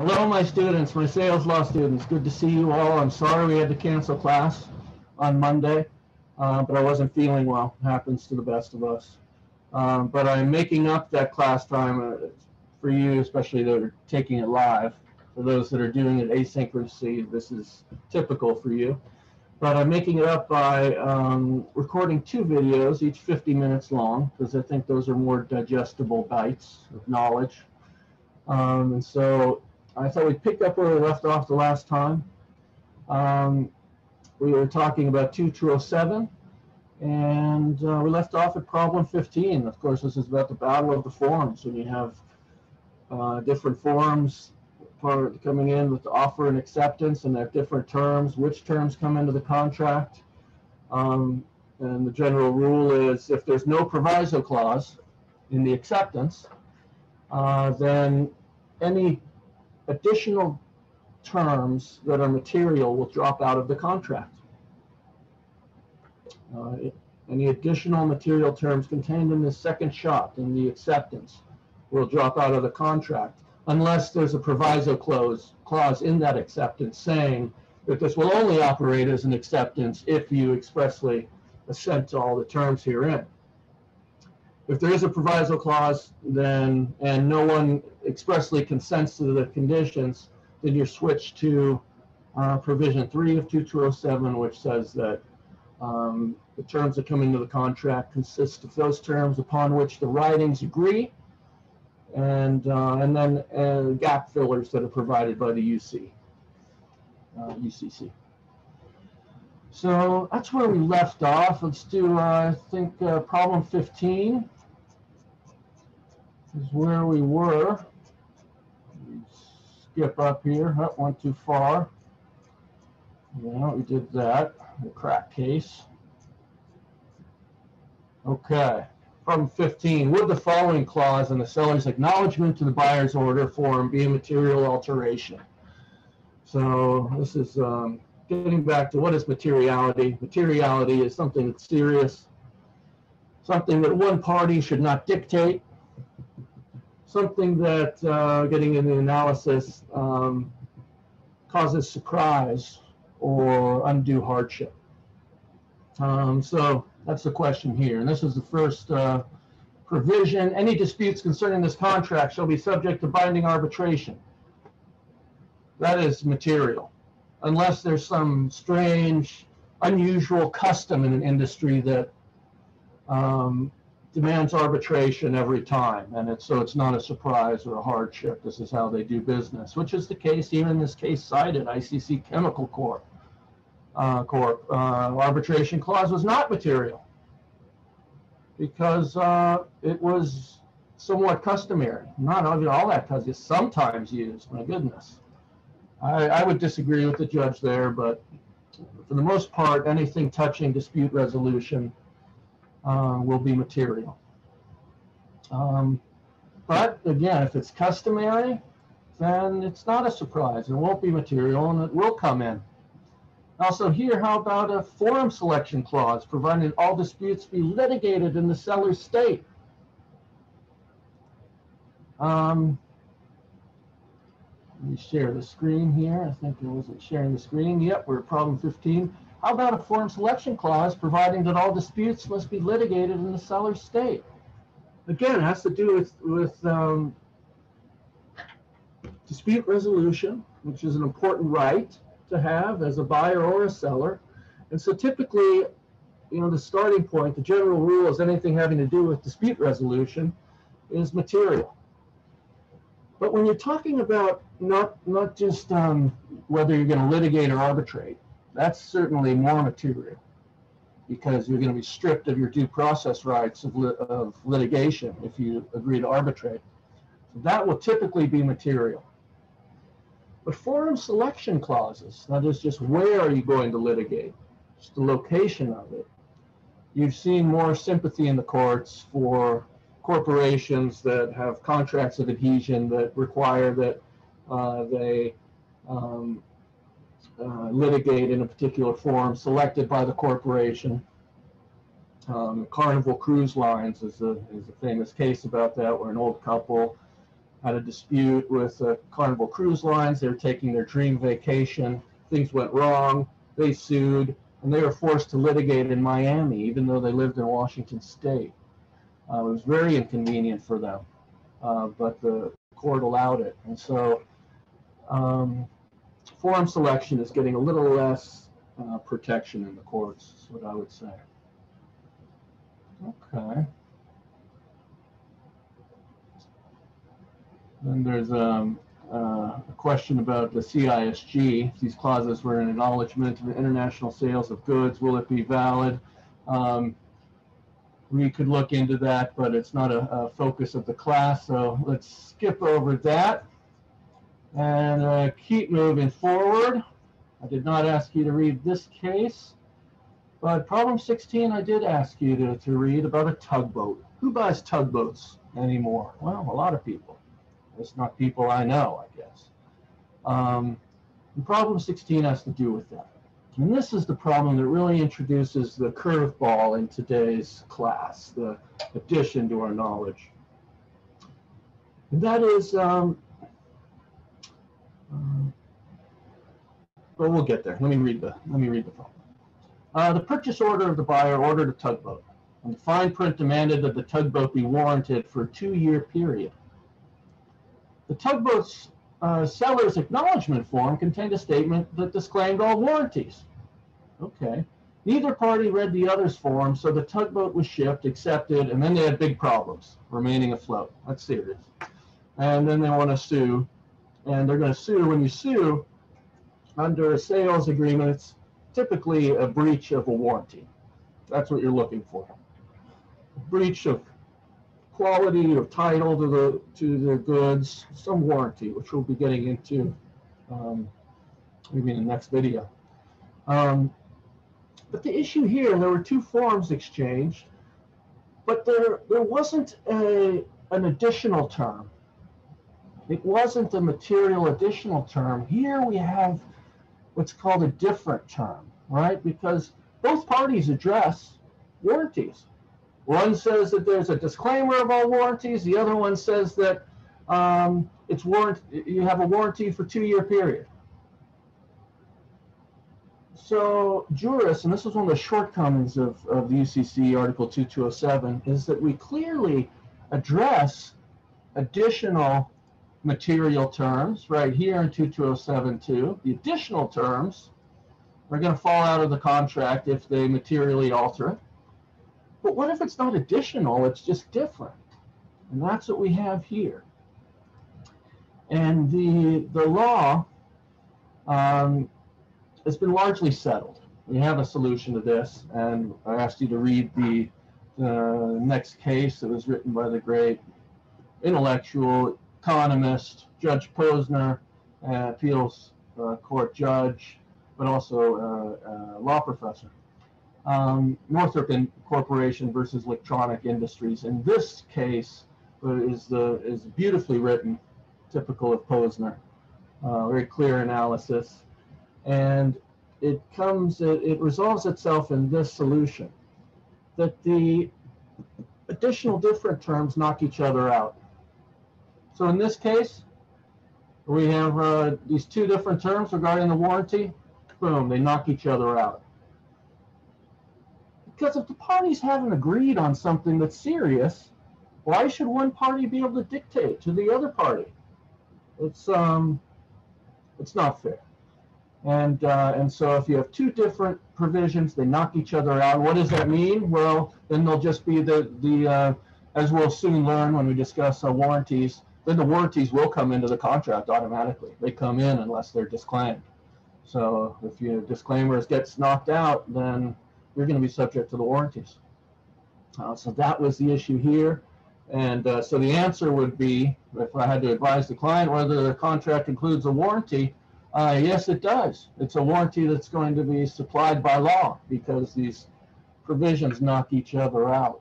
Hello, my students, my sales law students. Good to see you all. I'm sorry we had to cancel class on Monday, uh, but I wasn't feeling well. Happens to the best of us. Um, but I'm making up that class time uh, for you, especially that are taking it live. For those that are doing it asynchronously, this is typical for you. But I'm making it up by um, recording two videos, each 50 minutes long, because I think those are more digestible bites of knowledge. Um, and so I thought we'd pick up where we left off the last time. Um, we were talking about 2207, and uh, we left off at problem 15. Of course, this is about the battle of the forms, when you have uh, different forms for coming in with the offer and acceptance, and they have different terms, which terms come into the contract. Um, and the general rule is if there's no proviso clause in the acceptance, uh, then any additional terms that are material will drop out of the contract. Uh, any additional material terms contained in the second shot in the acceptance will drop out of the contract unless there's a proviso clause clause in that acceptance saying that this will only operate as an acceptance if you expressly assent to all the terms herein. If there is a proviso clause, then, and no one expressly consents to the conditions, then you're switched to uh, provision three of 2207, which says that um, the terms that come into the contract consist of those terms upon which the writings agree, and uh, and then uh, gap fillers that are provided by the UC, uh, UCC. So that's where we left off. Let's do, uh, I think, uh, problem 15 is where we were. Skip up here, that went too far. Yeah, we did that, the crack case. Okay, problem 15, would the following clause in the seller's acknowledgement to the buyer's order form be a material alteration? So this is um, getting back to what is materiality. Materiality is something that's serious, something that one party should not dictate, something that, uh, getting in the analysis, um, causes surprise or undue hardship. Um, so that's the question here. And this is the first uh, provision. Any disputes concerning this contract shall be subject to binding arbitration. That is material, unless there's some strange, unusual custom in an industry that um, demands arbitration every time, and it's so it's not a surprise or a hardship. This is how they do business, which is the case even in this case cited, ICC Chemical Corp. Uh, Corp. Uh, arbitration clause was not material because uh, it was somewhat customary. Not all that because it's sometimes used. My goodness, I, I would disagree with the judge there, but for the most part, anything touching dispute resolution uh, will be material. Um, but again, if it's customary, then it's not a surprise. It won't be material and it will come in. Also here, how about a forum selection clause, providing all disputes be litigated in the seller's state? Um, let me share the screen here. I think it wasn't sharing the screen. Yep, we're at problem 15. How about a forum selection clause providing that all disputes must be litigated in the seller's state? Again, it has to do with, with um, dispute resolution, which is an important right to have as a buyer or a seller. And so typically, you know, the starting point, the general rule is anything having to do with dispute resolution is material. But when you're talking about not, not just um, whether you're going to litigate or arbitrate, that's certainly more material because you're going to be stripped of your due process rights of, lit of litigation if you agree to arbitrate. So that will typically be material. But forum selection clauses, that is just where are you going to litigate, just the location of it. You've seen more sympathy in the courts for corporations that have contracts of adhesion that require that uh, they um, uh, litigate in a particular forum selected by the corporation. Um, Carnival Cruise Lines is a, is a famous case about that, where an old couple had a dispute with uh, Carnival Cruise Lines. They were taking their dream vacation. Things went wrong. They sued, and they were forced to litigate in Miami, even though they lived in Washington State. Uh, it was very inconvenient for them, uh, but the court allowed it. And so um, forum selection is getting a little less uh, protection in the courts, is what I would say. Okay. Then there's um, uh, a question about the CISG. If these clauses were an acknowledgement of international sales of goods, will it be valid? Um, we could look into that, but it's not a, a, focus of the class, so let's skip over that and uh, keep moving forward. I did not ask you to read this case, but problem 16 I did ask you to, to read about a tugboat. Who buys tugboats anymore? Well, a lot of people. It's not people I know, I guess. Um, problem 16 has to do with that. And this is the problem that really introduces the curveball in today's class, the addition to our knowledge. And that is, um, well, we'll get there. Let me read the, let me read the problem. Uh, the purchase order of the buyer ordered a tugboat, and the fine print demanded that the tugboat be warranted for a two-year period. The tugboat's uh, seller's acknowledgement form contained a statement that disclaimed all warranties. Okay. Neither party read the other's form, so the tugboat was shipped, accepted, and then they had big problems remaining afloat. That's serious. And then they want to sue, and they're going to sue. When you sue under a sales agreement, it's typically a breach of a warranty. That's what you're looking for. Breach of quality of title to the to the goods, some warranty, which we'll be getting into um, maybe in the next video. Um, but the issue here, there were two forms exchanged, but there there wasn't a an additional term. It wasn't a material additional term. Here we have what's called a different term, right? Because both parties address warranties. One says that there's a disclaimer of all warranties. The other one says that um, it's warrant you have a warranty for two-year period. So Juris, and this is one of the shortcomings of, of the UCC Article 2207, is that we clearly address additional material terms right here in 2207.2. The additional terms are going to fall out of the contract if they materially alter it. But what if it's not additional, it's just different? And that's what we have here. And the, the law um, has been largely settled. We have a solution to this, and I asked you to read the, the next case that was written by the great intellectual economist, Judge Posner, uh, appeals uh, court judge, but also a, a law professor um, Northrop Corporation versus Litronic Industries. In this case, uh, is the is beautifully written, typical of Posner, uh, very clear analysis, and it comes it, it resolves itself in this solution, that the additional different terms knock each other out. So in this case, we have uh, these two different terms regarding the warranty. Boom, they knock each other out. Because if the parties haven't agreed on something that's serious, why should one party be able to dictate to the other party? It's um, it's not fair. And uh, and so if you have two different provisions, they knock each other out. What does that mean? Well, then they'll just be the the uh, as we'll soon learn when we discuss uh, warranties. Then the warranties will come into the contract automatically. They come in unless they're disclaimed. So if your disclaimers gets knocked out, then you're going to be subject to the warranties. Uh, so that was the issue here. And uh, so the answer would be, if I had to advise the client whether the contract includes a warranty, uh, yes, it does. It's a warranty that's going to be supplied by law because these provisions knock each other out.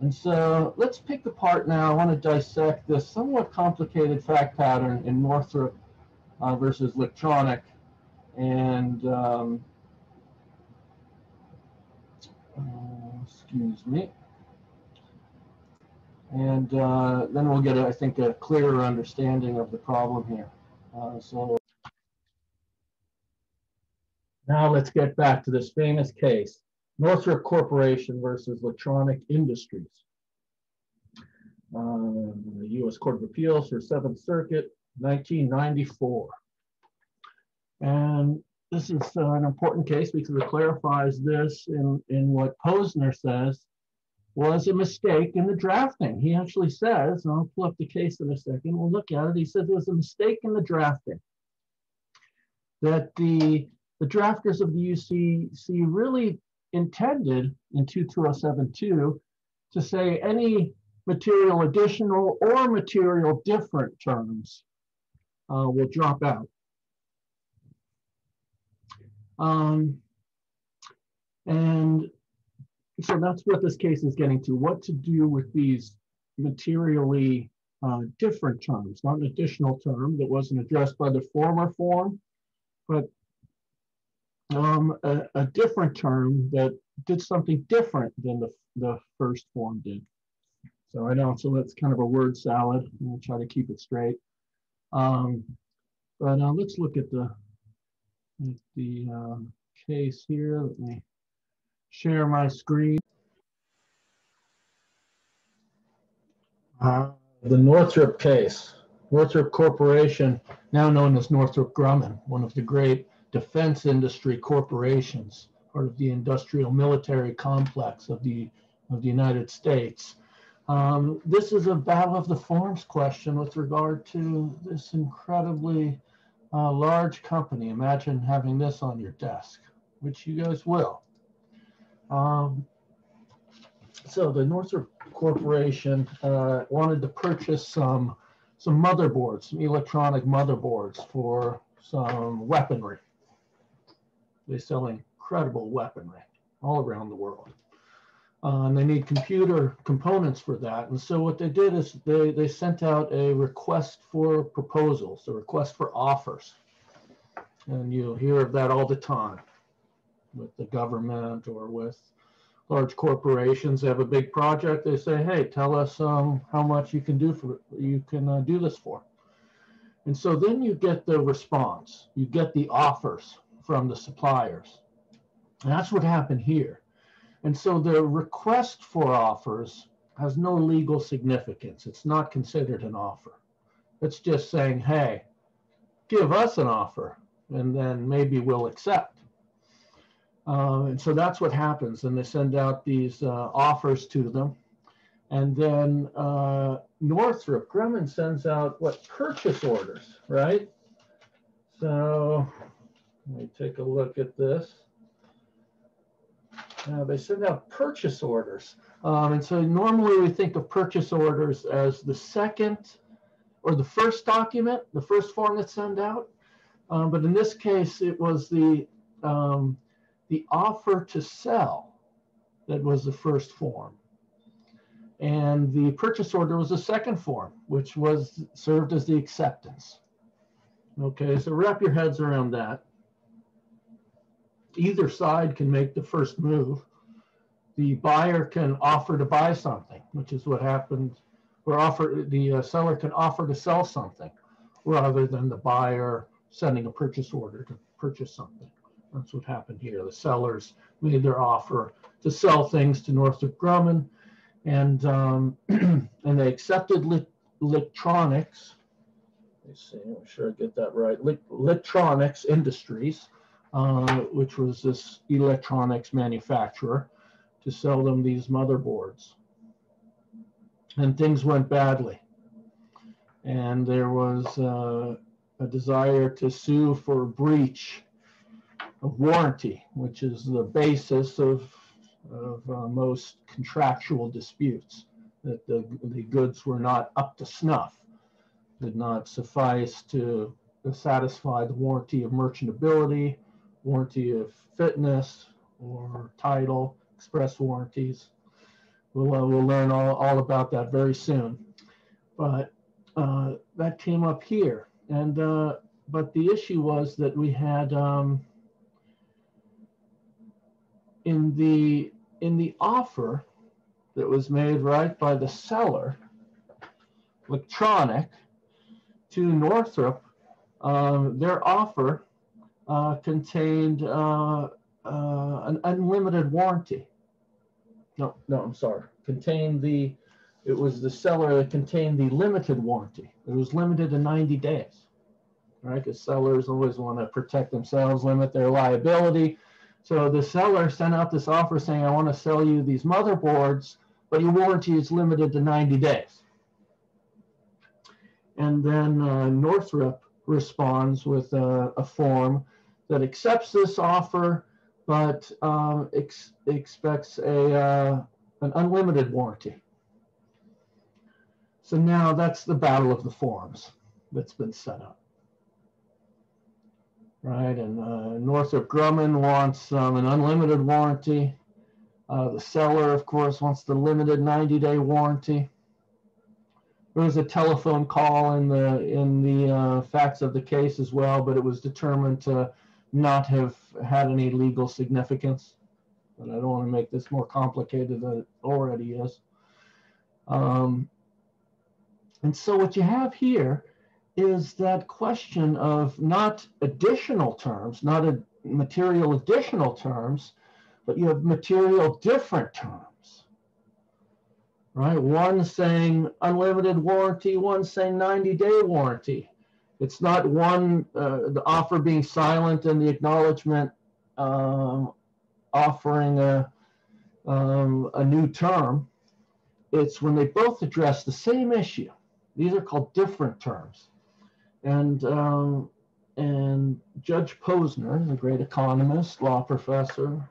And so let's pick apart now. I want to dissect this somewhat complicated fact pattern in Northrop uh, versus Litronic. And um, uh, excuse me. And uh, then we'll get, I think, a clearer understanding of the problem here. Uh, so now let's get back to this famous case, Northrop Corporation versus Litronic Industries. Uh, the U.S. Court of Appeals for Seventh Circuit, 1994. And this is an important case because it clarifies this in, in what Posner says was a mistake in the drafting. He actually says, and I'll pull up the case in a second, we'll look at it. He says there was a mistake in the drafting. That the, the drafters of the UCC really intended in 22072 to say any material additional or material different terms uh, will drop out. Um, and so that's what this case is getting to, what to do with these materially uh, different terms, not an additional term that wasn't addressed by the former form, but um, a, a, different term that did something different than the, the first form did. So I know, so that's kind of a word salad. We'll try to keep it straight. Um, but uh, let's look at the, at the uh, case here. Let me share my screen. Uh, the Northrop case. Northrop Corporation, now known as Northrop Grumman, one of the great defense industry corporations, part of the industrial military complex of the, of the United States. Um, this is a battle of the forms question with regard to this incredibly uh, large company. Imagine having this on your desk, which you guys will. Um, so the Northrop Corporation uh, wanted to purchase some some motherboards, some electronic motherboards for some weaponry. They sell incredible weaponry all around the world. Uh, and they need computer components for that. And so what they did is they, they sent out a request for proposals, a request for offers. And you'll hear of that all the time with the government or with large corporations. They have a big project. They say, "Hey, tell us um, how much you can do for you can uh, do this for." And so then you get the response. You get the offers from the suppliers. And that's what happened here. And so the request for offers has no legal significance. It's not considered an offer. It's just saying, "Hey, give us an offer, and then maybe we'll accept." Uh, and so that's what happens. And they send out these uh, offers to them. And then uh, Northrop Grumman sends out what purchase orders, right? So let me take a look at this. Uh, they send out purchase orders. Um, and so normally we think of purchase orders as the second or the first document, the first form that's sent out. Um, but in this case, it was the um, the offer to sell that was the first form. And the purchase order was the second form, which was served as the acceptance. Okay, so wrap your heads around that. Either side can make the first move. The buyer can offer to buy something, which is what happened, or offer the uh, seller can offer to sell something rather than the buyer sending a purchase order to purchase something. That's what happened here. The sellers made their offer to sell things to Northrop Grumman, and um, and they accepted lit Litronics. Let's see, I'm sure I get that right. Electronics Industries, uh, which was this electronics manufacturer, to sell them these motherboards. And things went badly. And there was uh, a desire to sue for breach of warranty, which is the basis of, of uh, most contractual disputes, that the, the goods were not up to snuff, did not suffice to, satisfy the warranty of merchantability, warranty of fitness, or title, express warranties. We'll, uh, we'll learn all, all about that very soon. But uh, that came up here. And uh, but the issue was that we had um, in the in the offer that was made right by the seller, Litronic to Northrop, uh, their offer contained uh, uh, an unlimited warranty. No, no, I'm sorry. Contained the, it was the seller that contained the limited warranty. It was limited to 90 days, right? Because sellers always want to protect themselves, limit their liability. So the seller sent out this offer saying, I want to sell you these motherboards, but your warranty is limited to 90 days. And then uh, Northrop responds with a, a, form that accepts this offer, but um, ex expects a, uh, an unlimited warranty. So now that's the battle of the forms that's been set up. Right, and uh, Northrop Grumman wants um, an unlimited warranty. Uh, the seller, of course, wants the limited 90-day warranty. There was a telephone call in the in the uh, facts of the case as well, but it was determined to not have had any legal significance. But I don't want to make this more complicated than it already is. Um, and so what you have here is that question of not additional terms, not a material additional terms, but you have material different terms right? One saying unlimited warranty, one saying 90 day warranty. It's not one, uh, the offer being silent and the acknowledgement um, offering a, um, a new term. It's when they both address the same issue. These are called different terms. And, um, and Judge Posner, the great economist, law professor,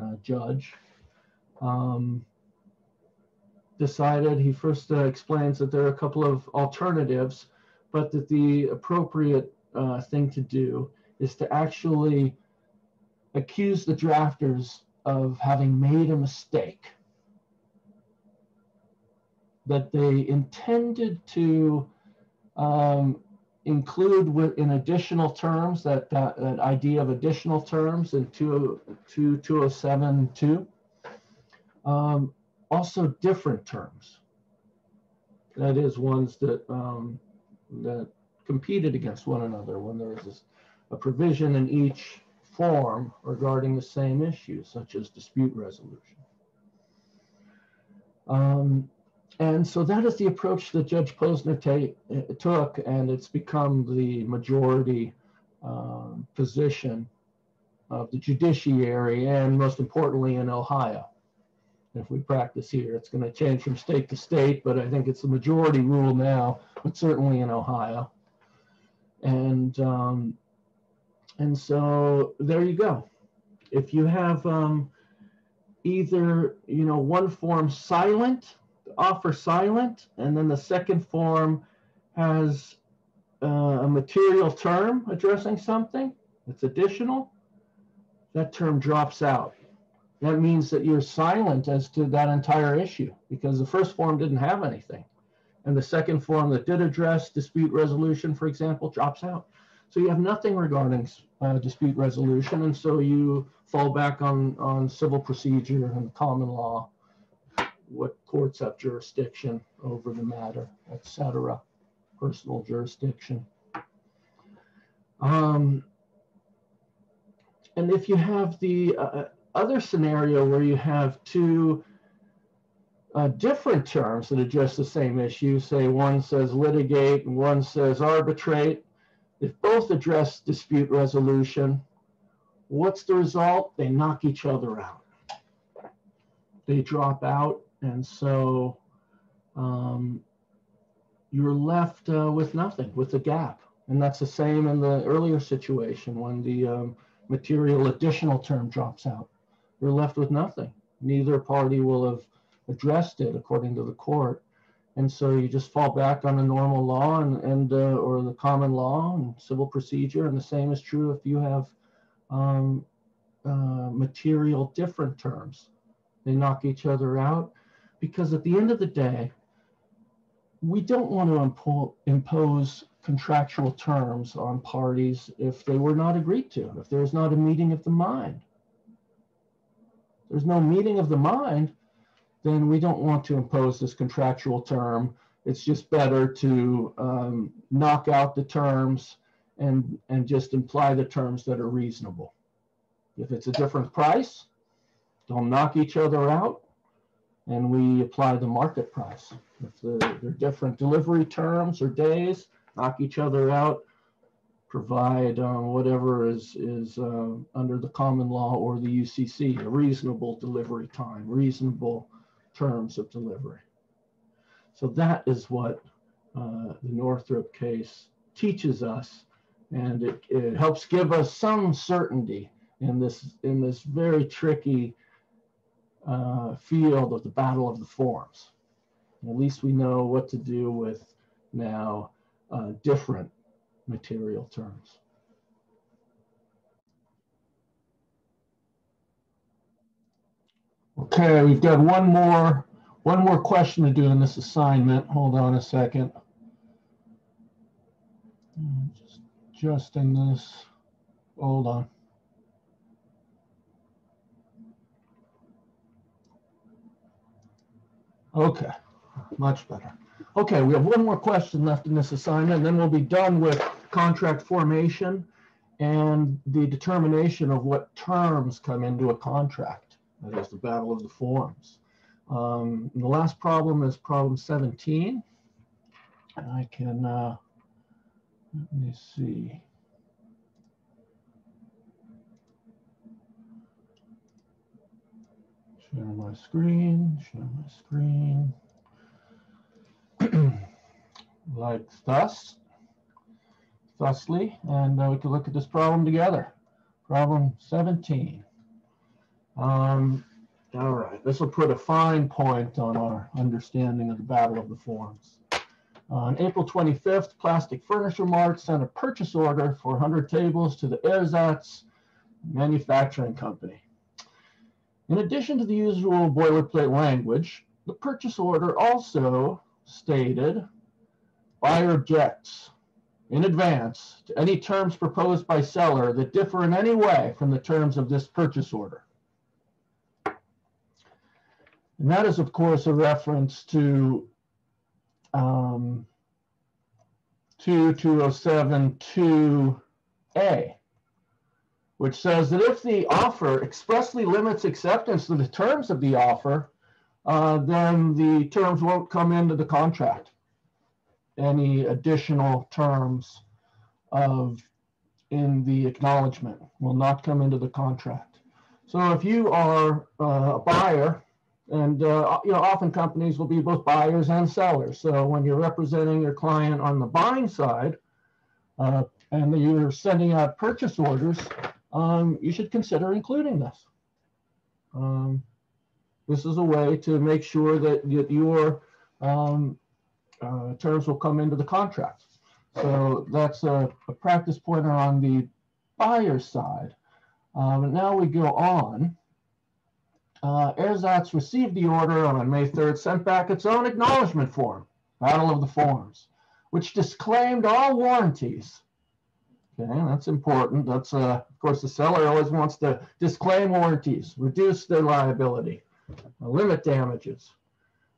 uh, judge, um, decided, he first uh, explains that there are a couple of alternatives, but that the appropriate uh, thing to do is to actually accuse the drafters of having made a mistake. That they intended to um, include with, in additional terms, that, that, that idea of additional terms in 207.2. Um, also different terms. That is ones that um, that competed against one another when there was a provision in each form regarding the same issue, such as dispute resolution. Um, and so that is the approach that Judge Posner uh, took, and it's become the majority uh, position of the judiciary, and most importantly in Ohio if we practice here. It's going to change from state to state, but I think it's the majority rule now, but certainly in Ohio. And um, and so there you go. If you have um, either you know one form silent, offer silent, and then the second form has uh, a material term addressing something that's additional, that term drops out that means that you're silent as to that entire issue because the first form didn't have anything. And the second form that did address dispute resolution, for example, drops out. So you have nothing regarding uh, dispute resolution. And so you fall back on, on civil procedure and common law, what courts have jurisdiction over the matter, etc. personal jurisdiction. Um, and if you have the uh, other scenario where you have two uh, different terms that address the same issue, say one says litigate and one says arbitrate, if both address dispute resolution, what's the result? They knock each other out. They drop out, and so um, you're left uh, with nothing, with a gap. And that's the same in the earlier situation when the um, material additional term drops out you're left with nothing. Neither party will have addressed it according to the court. And so you just fall back on the normal law and, and uh, or the common law and civil procedure. And the same is true if you have um, uh, material different terms. They knock each other out because at the end of the day, we don't want to impo impose contractual terms on parties if they were not agreed to, if there's not a meeting of the mind there's no meeting of the mind, then we don't want to impose this contractual term it's just better to um, knock out the terms and, and just imply the terms that are reasonable. If it's a different price, don't knock each other out and we apply the market price. If the, they're different delivery terms or days, knock each other out, provide um, whatever is, is uh, under the common law or the UCC, a reasonable delivery time, reasonable terms of delivery. So that is what uh, the Northrop case teaches us, and it, it helps give us some certainty in this in this very tricky uh, field of the battle of the forms. At least we know what to do with now uh, different material terms. Okay, we've got one more one more question to do in this assignment. Hold on a second. Just adjusting this. Hold on. Okay, much better. Okay, we have one more question left in this assignment, and then we'll be done with contract formation and the determination of what terms come into a contract. That is the battle of the forms. Um, the last problem is problem 17. And I can, uh, let me see. Share my screen, share my screen. Like thus, thusly, and uh, we can look at this problem together. Problem 17. Um, all right, this will put a fine point on our understanding of the Battle of the Forms. On April 25th, Plastic Furniture Mart sent a purchase order for 100 tables to the Ersatz Manufacturing Company. In addition to the usual boilerplate language, the purchase order also stated buyer objects in advance to any terms proposed by seller that differ in any way from the terms of this purchase order. And that is, of course, a reference to um, 22072A which says that if the offer expressly limits acceptance to the terms of the offer, uh, then the terms won't come into the contract. Any additional terms of in the acknowledgement will not come into the contract. So if you are uh, a buyer, and uh, you know often companies will be both buyers and sellers. So when you're representing your client on the buying side, uh, and you're sending out purchase orders, um, you should consider including this. Um, this is a way to make sure that, that your um, uh, terms will come into the contract. So that's a, a practice pointer on the buyer side. Um, now we go on. Uh, Ersatz received the order on May 3rd, sent back its own acknowledgement form, Battle of the Forms, which disclaimed all warranties Okay, that's important. That's, uh, of course, the seller always wants to disclaim warranties, reduce their liability, limit damages.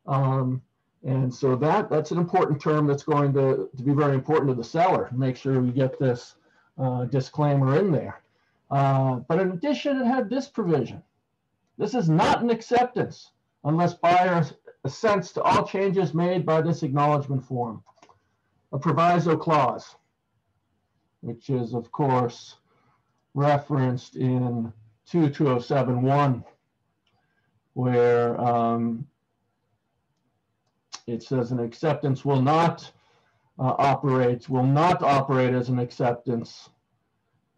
Um, and so that that's an important term that's going to, to be very important to the seller. Make sure we get this uh, disclaimer in there. Uh, but in addition, it had this provision. This is not an acceptance unless buyer assents to all changes made by this acknowledgement form. A proviso clause which is, of course, referenced in 22071, where um, it says an acceptance will not uh, operate, will not operate as an acceptance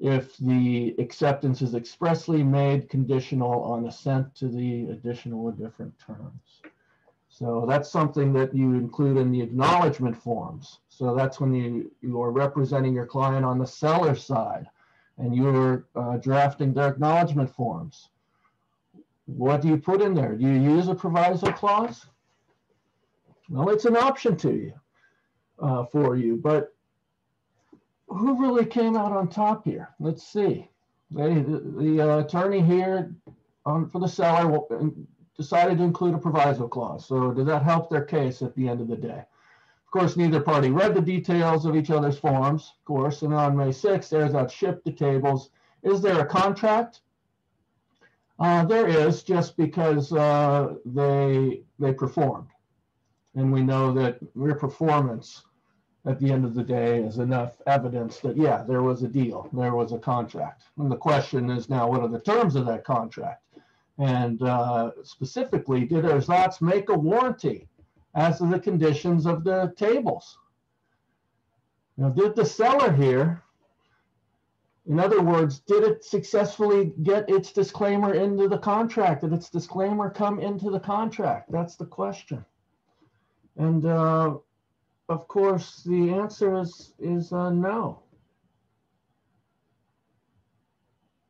if the acceptance is expressly made conditional on assent to the additional or different terms. So that's something that you include in the acknowledgement forms. So that's when you, you are representing your client on the seller side and you're uh, drafting their acknowledgement forms. What do you put in there? Do you use a proviso clause? Well, it's an option to you, uh, for you, but who really came out on top here? Let's see. They, the, the uh, attorney here um, for the seller decided to include a proviso clause. So did that help their case at the end of the day? Of course, neither party read the details of each other's forms, of course, and on May 6th, Ersatz shipped to tables. Is there a contract? Uh, there is, just because uh, they they performed, and we know that mere performance at the end of the day is enough evidence that yeah, there was a deal, there was a contract. And the question is now, what are the terms of that contract? And uh, specifically, did Ersatz make a warranty as to the conditions of the tables? Now, did the seller here in other words, did it successfully get its disclaimer into the contract? Did its disclaimer come into the contract? That's the question. And uh, of course, the answer is, is uh, no.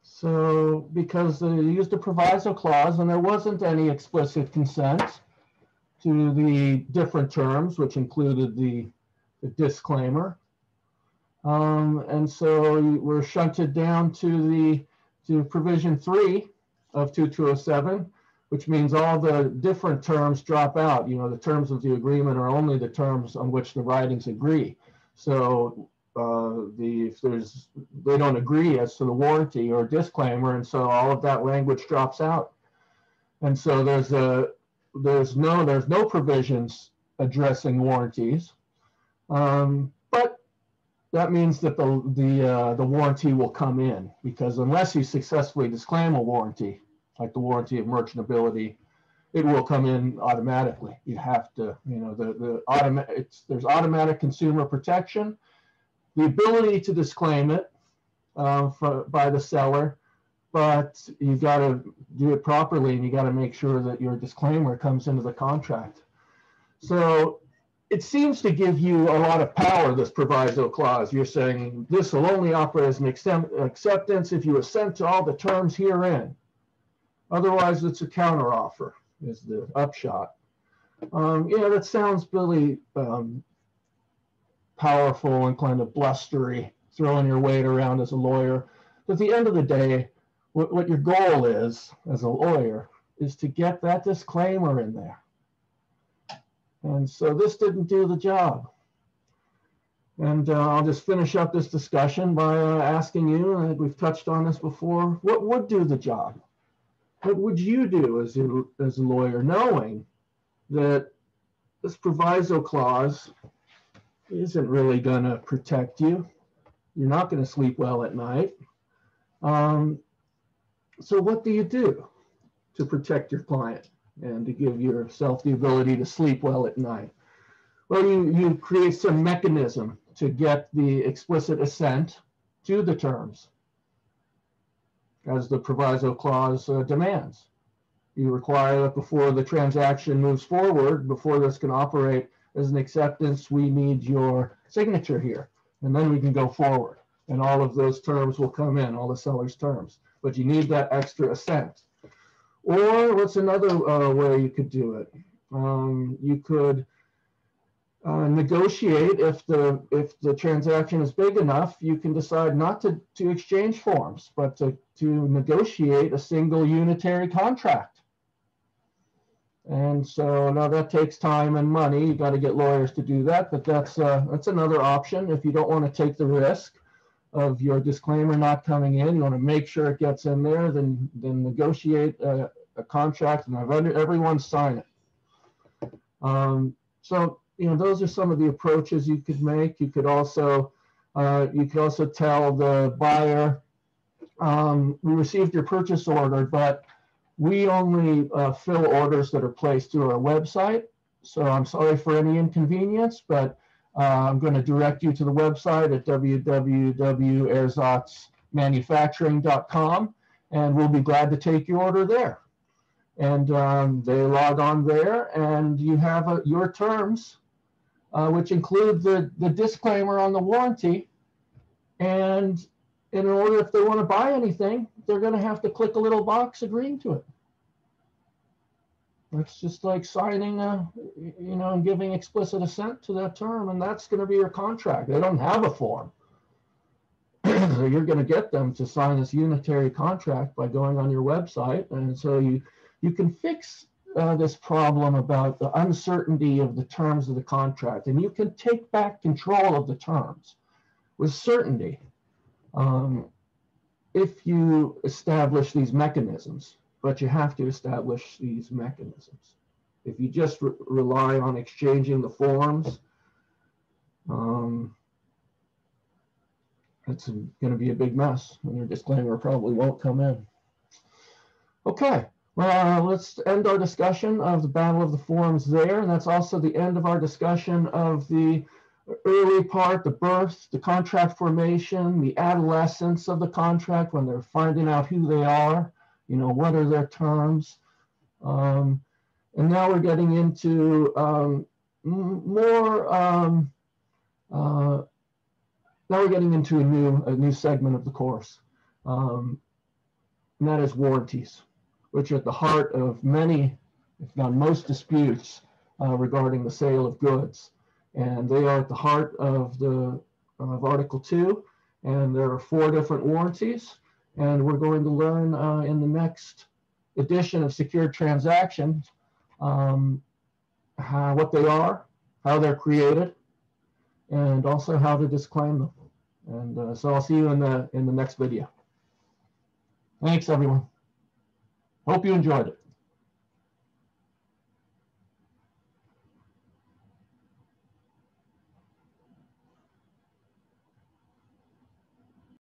So, because they used a proviso clause and there wasn't any explicit consent to the different terms, which included the, the disclaimer. Um, and so we're shunted down to the to provision three of 2207, which means all the different terms drop out. You know, the terms of the agreement are only the terms on which the writings agree. So uh, the if there's they don't agree as to the warranty or disclaimer, and so all of that language drops out. And so there's a there's no there's no provisions addressing warranties. Um, but that means that the the uh, the warranty will come in because unless you successfully disclaim a warranty, like the warranty of merchantability, it will come in automatically. You have to, you know, the the automatic it's there's automatic consumer protection, the ability to disclaim it uh, for, by the seller, but you've got to do it properly and you got to make sure that your disclaimer comes into the contract. So it seems to give you a lot of power, this proviso clause. You're saying this will only operate as an acceptance if you assent to all the terms herein. Otherwise, it's a counteroffer, is the upshot. Um, yeah, that sounds really um, powerful and kind of blustery, throwing your weight around as a lawyer. But at the end of the day, what, what your goal is as a lawyer is to get that disclaimer in there and so this didn't do the job. And uh, I'll just finish up this discussion by uh, asking you, I think we've touched on this before, what would do the job? What would you do as a, as a lawyer, knowing that this proviso clause isn't really going to protect you? You're not going to sleep well at night. Um, so what do you do to protect your client? and to give yourself the ability to sleep well at night. Well, you, you create some mechanism to get the explicit assent to the terms as the proviso clause uh, demands. You require that before the transaction moves forward, before this can operate as an acceptance, we need your signature here. And then we can go forward. And all of those terms will come in, all the seller's terms. But you need that extra assent. Or what's another uh, way you could do it? Um, you could uh, negotiate if the if the transaction is big enough, you can decide not to, to exchange forms, but to, to negotiate a single unitary contract. And so now that takes time and money. You got to get lawyers to do that, but that's uh, that's another option if you don't want to take the risk of your disclaimer not coming in. You want to make sure it gets in there, then then negotiate a, a contract and have everyone sign it. Um, so you know those are some of the approaches you could make. You could also uh, you could also tell the buyer um, we received your purchase order, but we only uh, fill orders that are placed through our website. So I'm sorry for any inconvenience, but uh, I'm going to direct you to the website at www.ersatzmanufacturing.com, and we'll be glad to take your order there. And um, they log on there, and you have a, your terms, uh, which include the, the disclaimer on the warranty. And in order, if they want to buy anything, they're going to have to click a little box agreeing to it. It's just like signing, a, you know, and giving explicit assent to that term, and that's going to be your contract. They don't have a form. so you're going to get them to sign this unitary contract by going on your website, and so you you can fix uh, this problem about the uncertainty of the terms of the contract, and you can take back control of the terms with certainty um, if you establish these mechanisms, but you have to establish these mechanisms. If you just re rely on exchanging the forms, um, it's going to be a big mess, and your disclaimer probably won't come in. Okay, well, uh, let's end our discussion of the Battle of the Forms there, and that's also the end of our discussion of the early part, the birth, the contract formation, the adolescence of the contract when they're finding out who they are, you know, what are their terms. Um, and now we're getting into um, more um, uh, now we're getting into a new a new segment of the course, um, and that is warranties, which are at the heart of many, if not most, disputes uh, regarding the sale of goods, and they are at the heart of the of Article Two, and there are four different warranties, and we're going to learn uh, in the next edition of Secured Transactions um, how, what they are, how they're created, and also how to disclaim them. And uh, so I'll see you in the in the next video. Thanks, everyone. Hope you enjoyed it.